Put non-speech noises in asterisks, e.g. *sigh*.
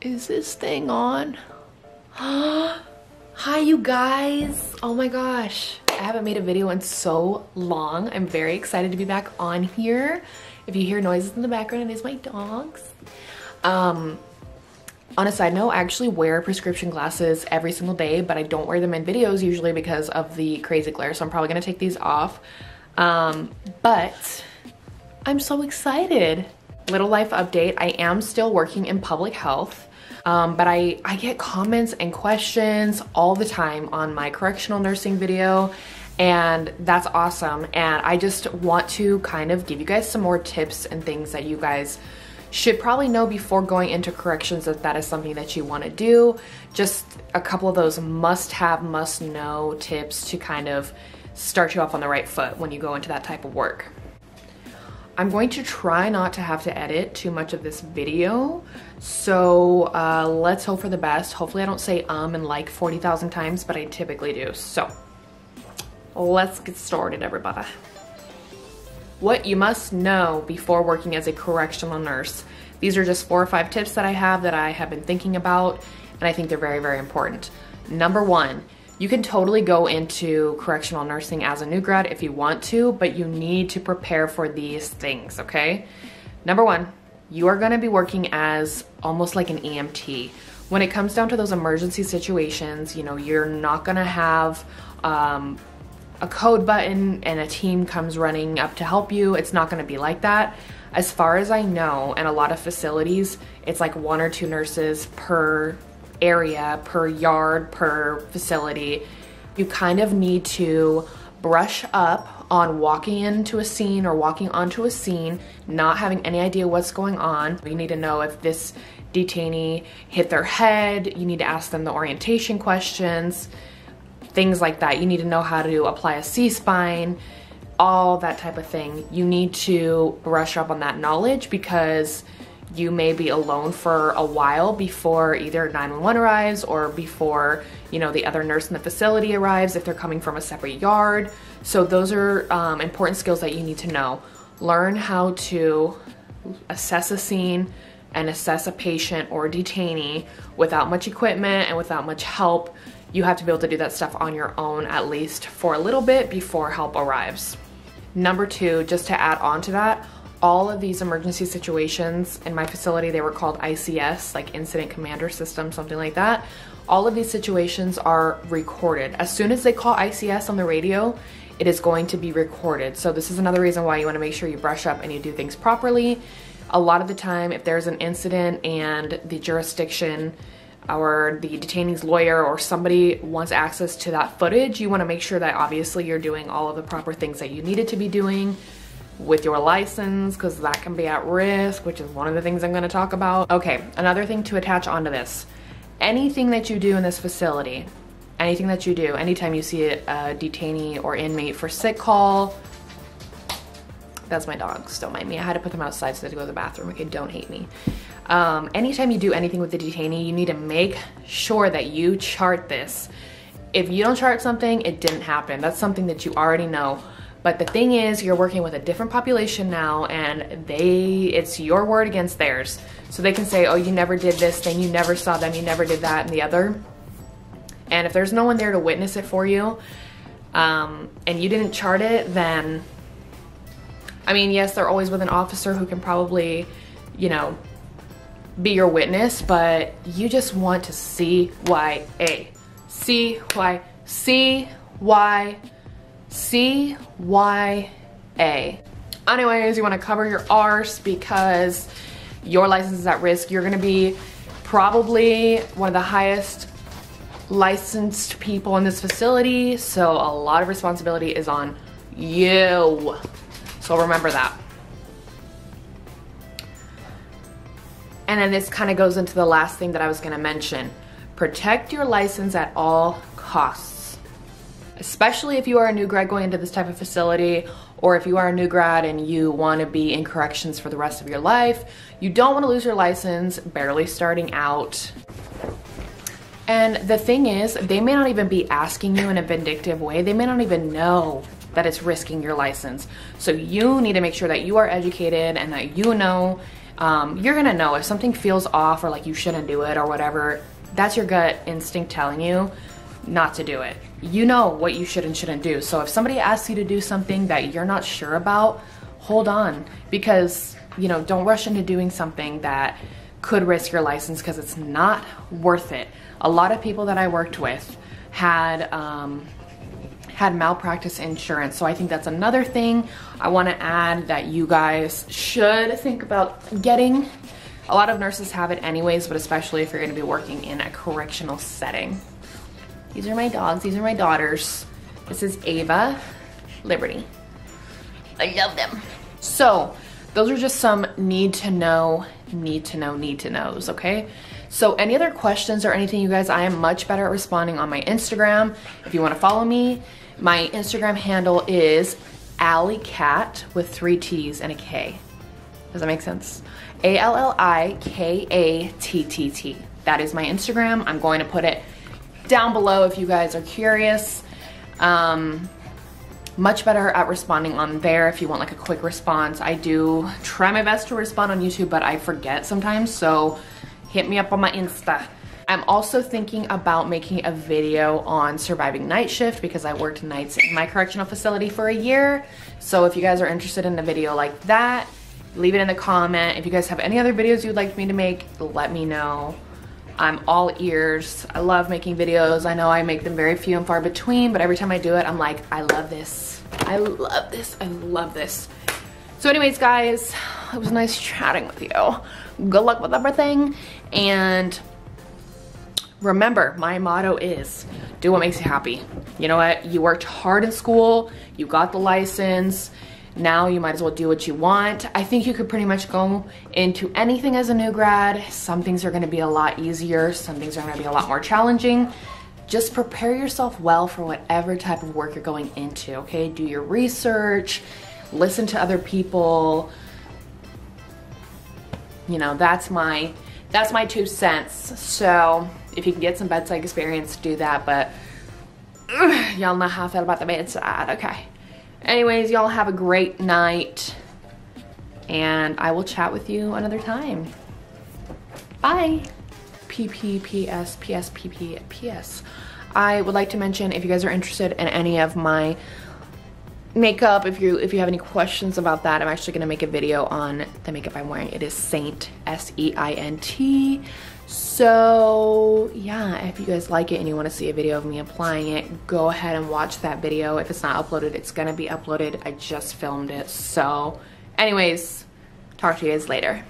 Is this thing on? *gasps* Hi you guys. Oh my gosh. I haven't made a video in so long. I'm very excited to be back on here. If you hear noises in the background, it is my dogs. Um, on a side note, I actually wear prescription glasses every single day, but I don't wear them in videos usually because of the crazy glare. So I'm probably gonna take these off. Um, but I'm so excited. Little life update, I am still working in public health. Um, but I, I get comments and questions all the time on my correctional nursing video and that's awesome. And I just want to kind of give you guys some more tips and things that you guys should probably know before going into corrections if that is something that you want to do. Just a couple of those must have, must know tips to kind of start you off on the right foot when you go into that type of work. I'm going to try not to have to edit too much of this video. So uh, let's hope for the best. Hopefully I don't say um and like 40,000 times, but I typically do. So let's get started everybody. What you must know before working as a correctional nurse. These are just four or five tips that I have that I have been thinking about and I think they're very, very important. Number one, you can totally go into correctional nursing as a new grad if you want to, but you need to prepare for these things, okay? Number one, you are gonna be working as almost like an EMT. When it comes down to those emergency situations, you know, you're not gonna have um, a code button and a team comes running up to help you. It's not gonna be like that. As far as I know, and a lot of facilities, it's like one or two nurses per area, per yard, per facility, you kind of need to brush up on walking into a scene or walking onto a scene, not having any idea what's going on. You need to know if this detainee hit their head, you need to ask them the orientation questions, things like that. You need to know how to apply a C-spine, all that type of thing. You need to brush up on that knowledge because you may be alone for a while before either 911 arrives or before you know the other nurse in the facility arrives if they're coming from a separate yard. So those are um, important skills that you need to know. Learn how to assess a scene and assess a patient or detainee without much equipment and without much help. You have to be able to do that stuff on your own at least for a little bit before help arrives. Number two just to add on to that all of these emergency situations in my facility, they were called ICS, like Incident Commander System, something like that. All of these situations are recorded. As soon as they call ICS on the radio, it is going to be recorded. So this is another reason why you wanna make sure you brush up and you do things properly. A lot of the time, if there's an incident and the jurisdiction or the detainee's lawyer or somebody wants access to that footage, you wanna make sure that obviously you're doing all of the proper things that you needed to be doing with your license because that can be at risk, which is one of the things I'm gonna talk about. Okay, another thing to attach onto this. Anything that you do in this facility, anything that you do, anytime you see a, detainee or inmate for sick call, that's my dogs, don't mind me. I had to put them outside so they had to go to the bathroom. Okay, don't hate me. Um, anytime you do anything with the detainee, you need to make sure that you chart this. If you don't chart something, it didn't happen. That's something that you already know. But the thing is, you're working with a different population now and they, it's your word against theirs. So they can say, oh, you never did this thing, you never saw them, you never did that and the other. And if there's no one there to witness it for you, um, and you didn't chart it, then, I mean, yes, they're always with an officer who can probably, you know, be your witness, but you just want to see why A. C-Y-A. Anyways, you wanna cover your arse because your license is at risk. You're gonna be probably one of the highest licensed people in this facility, so a lot of responsibility is on you. So remember that. And then this kind of goes into the last thing that I was gonna mention. Protect your license at all costs especially if you are a new grad going into this type of facility or if you are a new grad and you want to be in corrections for the rest of your life. You don't want to lose your license barely starting out. And the thing is, they may not even be asking you in a vindictive way. They may not even know that it's risking your license. So you need to make sure that you are educated and that you know um, you're gonna know if something feels off or like you shouldn't do it or whatever. That's your gut instinct telling you not to do it. You know what you should and shouldn't do. So if somebody asks you to do something that you're not sure about, hold on because, you know, don't rush into doing something that could risk your license because it's not worth it. A lot of people that I worked with had um, had malpractice insurance. So I think that's another thing I want to add that you guys should think about getting. A lot of nurses have it anyways, but especially if you're going to be working in a correctional setting. These are my dogs. These are my daughters. This is Ava, Liberty. I love them. So those are just some need to know, need to know, need to knows, okay? So any other questions or anything, you guys, I am much better at responding on my Instagram. If you want to follow me, my Instagram handle is Allie Cat with three T's and a K. Does that make sense? A L L I K A T T T. That is my Instagram. I'm going to put it down below if you guys are curious. Um, much better at responding on there if you want like a quick response. I do try my best to respond on YouTube, but I forget sometimes. So hit me up on my Insta. I'm also thinking about making a video on surviving night shift because I worked nights in my correctional facility for a year. So if you guys are interested in a video like that, leave it in the comment. If you guys have any other videos you'd like me to make, let me know. I'm all ears. I love making videos. I know I make them very few and far between, but every time I do it, I'm like, I love this. I love this. I love this. So anyways, guys, it was nice chatting with you. Good luck with everything. And remember, my motto is do what makes you happy. You know what? You worked hard in school. You got the license now you might as well do what you want. I think you could pretty much go into anything as a new grad. Some things are gonna be a lot easier, some things are gonna be a lot more challenging. Just prepare yourself well for whatever type of work you're going into, okay? Do your research, listen to other people. You know, that's my that's my two cents. So if you can get some bedside experience, do that. But y'all know how I feel about the bedside, okay? Anyways, y'all have a great night and I will chat with you another time. Bye. PPPS, PS, I would like to mention if you guys are interested in any of my makeup, if you if you have any questions about that, I'm actually gonna make a video on the makeup I'm wearing. It is Seint, S-E-I-N-T. So yeah, if you guys like it and you wanna see a video of me applying it, go ahead and watch that video. If it's not uploaded, it's gonna be uploaded. I just filmed it. So anyways, talk to you guys later.